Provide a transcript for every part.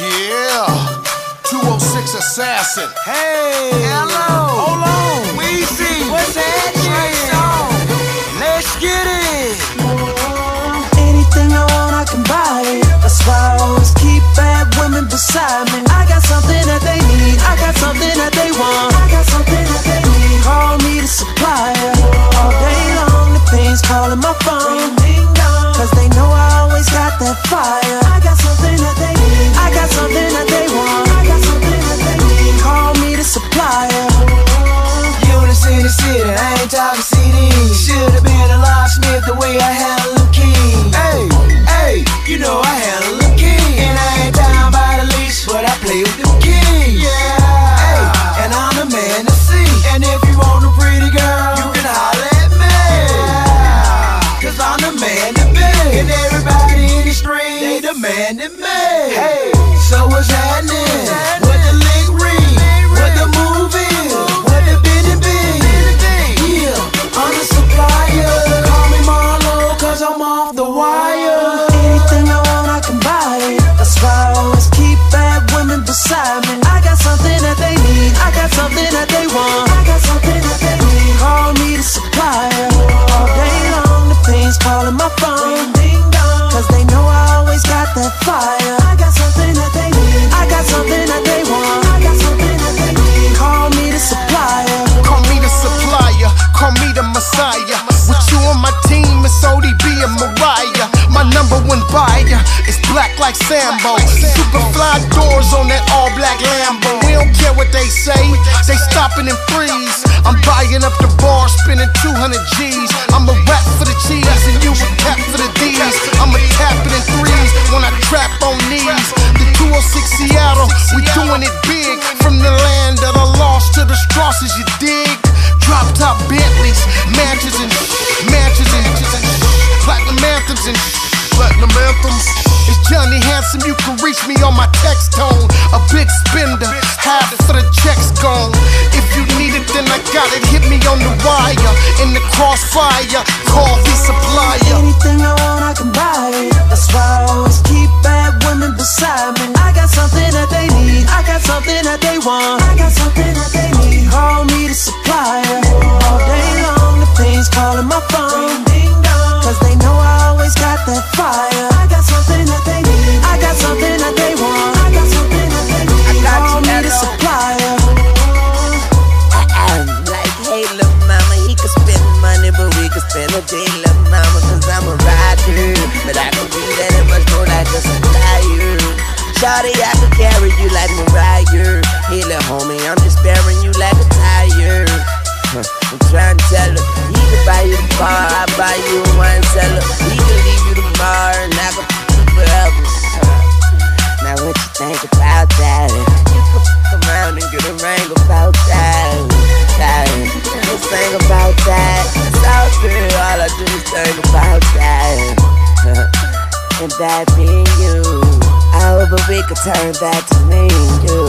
Yeah, 206 Assassin. Hey, Hello. hold on. Weezy. What's happening? Let's get it. Anything I want, I can buy it. That's why I always keep bad women beside me. I got something that they need. I got something that they want. I got something that they need. Call me the supplier. All day long, the things calling my phone. Cause they know I always got that fire. I got something that something that they want. I got something that they need. Call me the supplier. Eunice in the city, I ain't talking CDs. Should've been a locksmith the way I handle the keys. Hey, hey, you know I handle the keys. And I ain't down by the leash, but I play with the keys. Yeah, hey, and I'm the man to see. And if you want a pretty girl, you can holler at me. Cause I'm the man to be. And everybody in the street, they demanding me. Hey, so what's happening? Messiah. With you on my team, it's ODB and Mariah. My number one buyer is black like Sambo. Super fly doors on that all black Lambo. We don't care what they say, they stopping and freeze. I'm buying up the bar, spending 200 G's. I'm a rap for the cheese, and you a cap for the D's. I'm a tap it in threes when I trap on knees. The 206 Seattle, we doing it big. From the land of the lost to the Strasses, you dig? Drop top Bentleys, mansions and mansions and platinum anthems and platinum anthems. It's Johnny Handsome, you can reach me on my text tone. A big spender, half for the checks gone. If you need it, then I got it. Hit me on the wire, in the crossfire. Call the supplier. Anything I want, I can buy it. That's why I always keep bad women beside me. I got something that they need. I got something that they want. A day, little mama, cause I'm a rider. But I can be that and much more like a supplier. Shawty, I could carry you like Mariah. Hey, little homie, I'm just sparing you like a tire. I'm trying to tell her, he could buy you the bar, I buy you a wine cellar. He could leave you tomorrow, and I you forever. Now what you think about think about that. and that being you. I hope that we could turn back to me and you.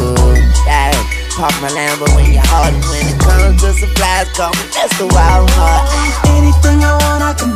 Yeah. Park my Lambo when you're hard when it comes to supplies, call me Mr. Wild Heart. Anything I want, I can